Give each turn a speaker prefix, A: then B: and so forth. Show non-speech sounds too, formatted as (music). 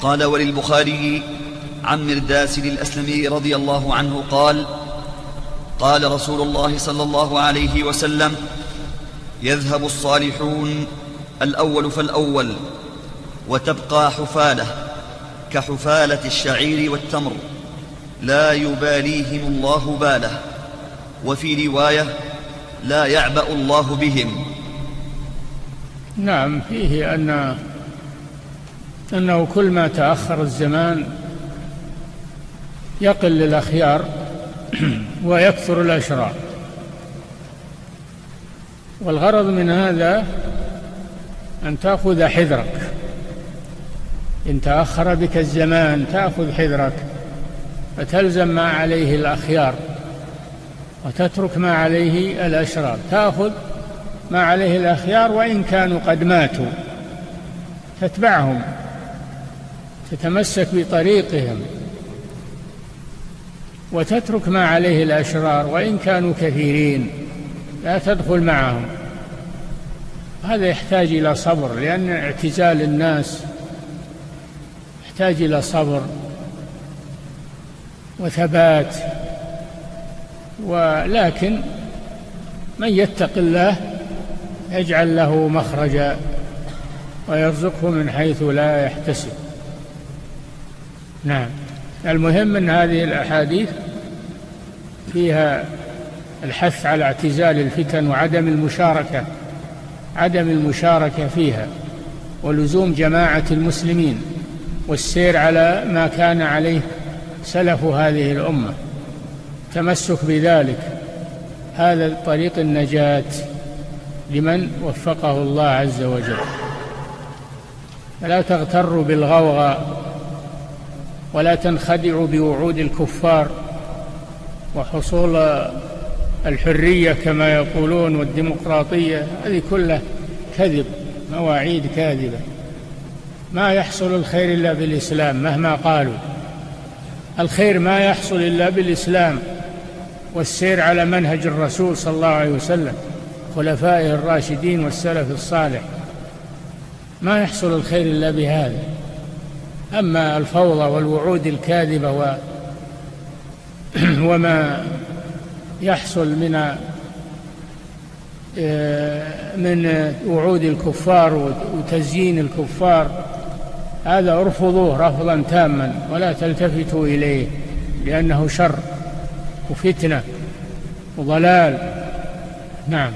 A: قال وللبخاري عن مرداس الأسلمي رضي الله عنه قال قال رسول الله صلى الله عليه وسلم يذهب الصالحون الأول فالأول وتبقى حفالة كحفالة الشعير والتمر لا يباليهم الله باله وفي رواية لا يعبأ الله بهم.
B: نعم فيه أن أنه كل ما تأخر الزمان يقل الأخيار (clears throat) ويكثر الأشرار. والغرض من هذا أن تأخذ حذرك. إن تأخر بك الزمان تأخذ حذرك فتلزم ما عليه الأخيار وتترك ما عليه الأشرار. تأخذ ما عليه الأخيار وإن كانوا قد ماتوا تتبعهم. تتمسك بطريقهم وتترك ما عليه الأشرار وإن كانوا كثيرين لا تدخل معهم. هذا يحتاج إلى صبر لأن اعتزال الناس يحتاج إلى صبر وثبات. ولكن من يتق الله يجعل له مخرجا ويرزقه من حيث لا يحتسب. نعم. المهم أن هذه الأحاديث فيها الحث على اعتزال الفتن وعدم المشاركة عدم المشاركة فيها ولزوم جماعة المسلمين والسير على ما كان عليه سلف هذه الأمة. تمسك بذلك. هذا طريق النجاة لمن وفقه الله عز وجل. فلا تغتروا بالغوغاء ولا تنخدعوا بوعود الكفار وحصول الحرية كما يقولون والديمقراطية. هذه كلها كذب مواعيد كاذبة. ما يحصل الخير إلا بالإسلام مهما قالوا. الخير ما يحصل إلا بالإسلام والسير على منهج الرسول صلى الله عليه وسلم خلفائه الراشدين والسلف الصالح. ما يحصل الخير إلا بهذا. أما الفوضى والوعود الكاذبة و (clears throat) وما يحصل من آه، من وعود الكفار وتزيين الكفار هذا ارفضوه رفضا تاما ولا تلتفتوا إليه لأنه شر وفتنة وضلال. نعم.